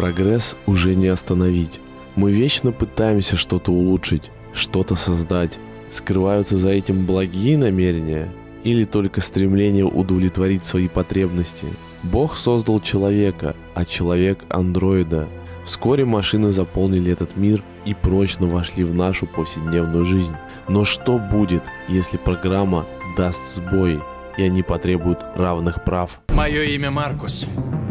Прогресс уже не остановить. Мы вечно пытаемся что-то улучшить, что-то создать. Скрываются за этим благие намерения или только стремление удовлетворить свои потребности. Бог создал человека, а человек – андроида. Вскоре машины заполнили этот мир и прочно вошли в нашу повседневную жизнь. Но что будет, если программа даст сбой, и они потребуют равных прав? Мое имя Маркус.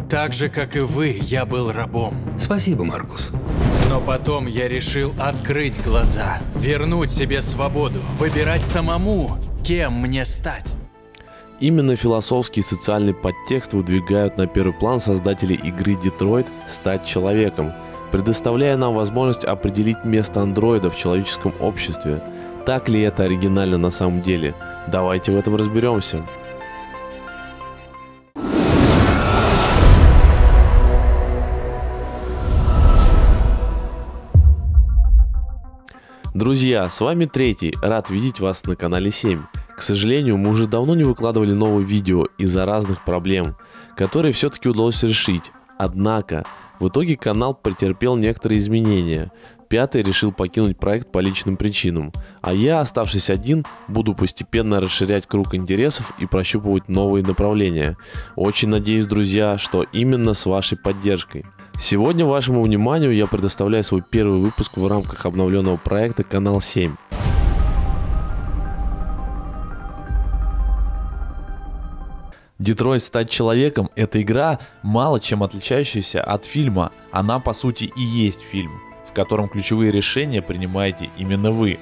Так же, как и вы, я был рабом. Спасибо, Маркус. Но потом я решил открыть глаза, вернуть себе свободу, выбирать самому, кем мне стать. Именно философский и социальный подтекст выдвигают на первый план создатели игры Детройт «Стать человеком», предоставляя нам возможность определить место андроида в человеческом обществе. Так ли это оригинально на самом деле? Давайте в этом разберемся. Друзья, с вами Третий, рад видеть вас на канале 7. К сожалению, мы уже давно не выкладывали новые видео из-за разных проблем, которые все-таки удалось решить. Однако, в итоге канал претерпел некоторые изменения. Пятый решил покинуть проект по личным причинам, а я, оставшись один, буду постепенно расширять круг интересов и прощупывать новые направления. Очень надеюсь, друзья, что именно с вашей поддержкой. Сегодня вашему вниманию я предоставляю свой первый выпуск в рамках обновленного проекта «Канал 7». Детройт «Стать человеком» — это игра, мало чем отличающаяся от фильма. Она, по сути, и есть фильм, в котором ключевые решения принимаете именно вы.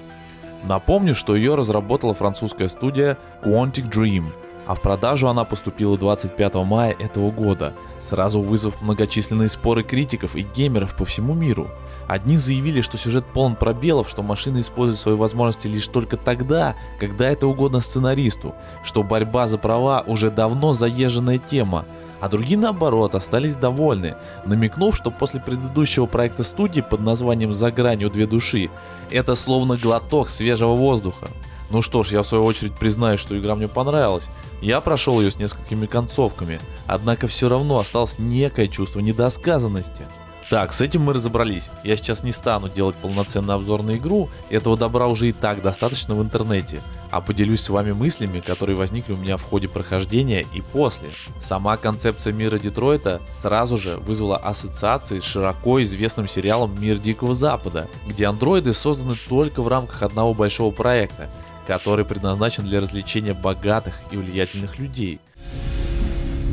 Напомню, что ее разработала французская студия Quantic Dream — а в продажу она поступила 25 мая этого года, сразу вызвав многочисленные споры критиков и геймеров по всему миру. Одни заявили, что сюжет полон пробелов, что машины используют свои возможности лишь только тогда, когда это угодно сценаристу, что борьба за права уже давно заезженная тема, а другие наоборот остались довольны, намекнув, что после предыдущего проекта студии под названием «За гранью две души» это словно глоток свежего воздуха. Ну что ж, я в свою очередь признаю, что игра мне понравилась. Я прошел ее с несколькими концовками, однако все равно осталось некое чувство недосказанности. Так, с этим мы разобрались. Я сейчас не стану делать полноценный обзор на игру, этого добра уже и так достаточно в интернете. А поделюсь с вами мыслями, которые возникли у меня в ходе прохождения и после. Сама концепция мира Детройта сразу же вызвала ассоциации с широко известным сериалом «Мир Дикого Запада», где андроиды созданы только в рамках одного большого проекта, который предназначен для развлечения богатых и влиятельных людей.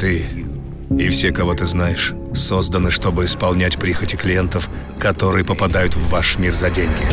Ты и все, кого ты знаешь, созданы, чтобы исполнять прихоти клиентов, которые попадают в ваш мир за деньги.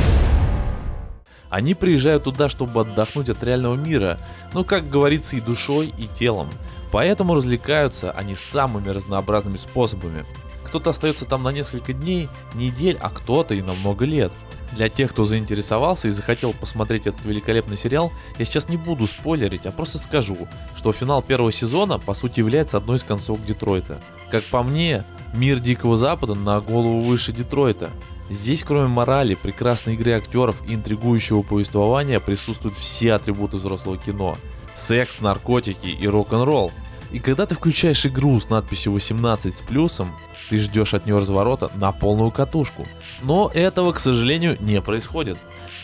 Они приезжают туда, чтобы отдохнуть от реального мира, ну, как говорится, и душой, и телом. Поэтому развлекаются они самыми разнообразными способами. Кто-то остается там на несколько дней, недель, а кто-то и на много лет. Для тех, кто заинтересовался и захотел посмотреть этот великолепный сериал, я сейчас не буду спойлерить, а просто скажу, что финал первого сезона по сути является одной из концов Детройта. Как по мне, мир Дикого Запада на голову выше Детройта. Здесь, кроме морали, прекрасной игры актеров и интригующего повествования, присутствуют все атрибуты взрослого кино. Секс, наркотики и рок-н-ролл. И когда ты включаешь игру с надписью 18 с плюсом, ты ждешь от нее разворота на полную катушку. Но этого, к сожалению, не происходит.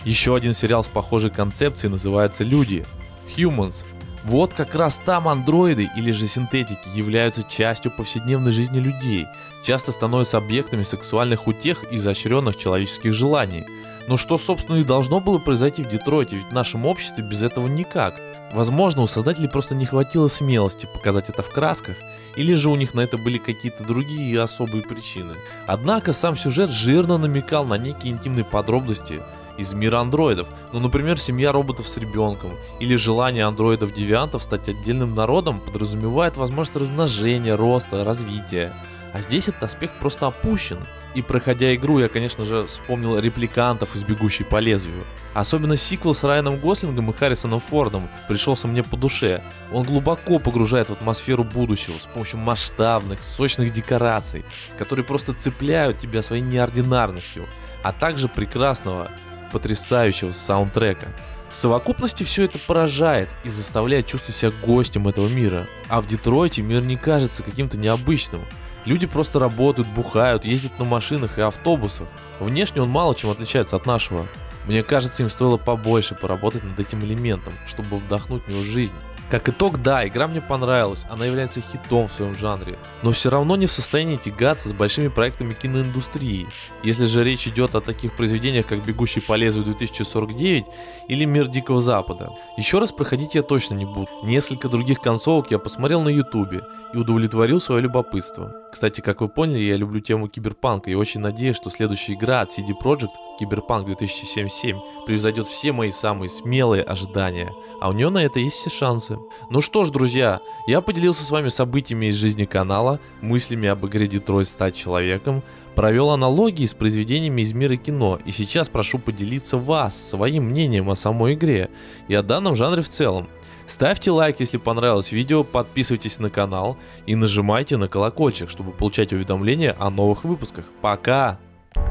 Еще один сериал с похожей концепцией называется «Люди» – Humans. Вот как раз там андроиды или же синтетики являются частью повседневной жизни людей, часто становятся объектами сексуальных утех и изощренных человеческих желаний. Но что, собственно, и должно было произойти в Детройте, ведь в нашем обществе без этого никак – Возможно, у создателей просто не хватило смелости показать это в красках, или же у них на это были какие-то другие особые причины. Однако сам сюжет жирно намекал на некие интимные подробности из мира андроидов, ну, например, семья роботов с ребенком, или желание андроидов-девиантов стать отдельным народом подразумевает возможность размножения, роста, развития. А здесь этот аспект просто опущен. И проходя игру, я, конечно же, вспомнил репликантов из «Бегущей по лезвию». Особенно сиквел с Райаном Гослингом и Харрисоном Фордом пришелся мне по душе. Он глубоко погружает в атмосферу будущего с помощью масштабных, сочных декораций, которые просто цепляют тебя своей неординарностью, а также прекрасного, потрясающего саундтрека. В совокупности все это поражает и заставляет чувствовать себя гостем этого мира. А в Детройте мир не кажется каким-то необычным – Люди просто работают, бухают, ездят на машинах и автобусах. Внешне он мало чем отличается от нашего. Мне кажется, им стоило побольше поработать над этим элементом, чтобы вдохнуть в него жизнь. Как итог, да, игра мне понравилась, она является хитом в своем жанре, но все равно не в состоянии тягаться с большими проектами киноиндустрии. Если же речь идет о таких произведениях, как «Бегущий по лезвию 2049» или «Мир Дикого Запада». Еще раз проходить я точно не буду. Несколько других концовок я посмотрел на ютубе и удовлетворил свое любопытство. Кстати, как вы поняли, я люблю тему киберпанка и очень надеюсь, что следующая игра от CD Projekt, Киберпанк 2077, превзойдет все мои самые смелые ожидания. А у нее на это есть все шансы. Ну что ж, друзья, я поделился с вами событиями из жизни канала, мыслями об игре Детройт стать человеком, провел аналогии с произведениями из мира кино, и сейчас прошу поделиться вас своим мнением о самой игре и о данном жанре в целом. Ставьте лайк, если понравилось видео, подписывайтесь на канал и нажимайте на колокольчик, чтобы получать уведомления о новых выпусках. Пока!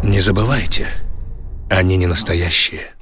Не забывайте, они не настоящие.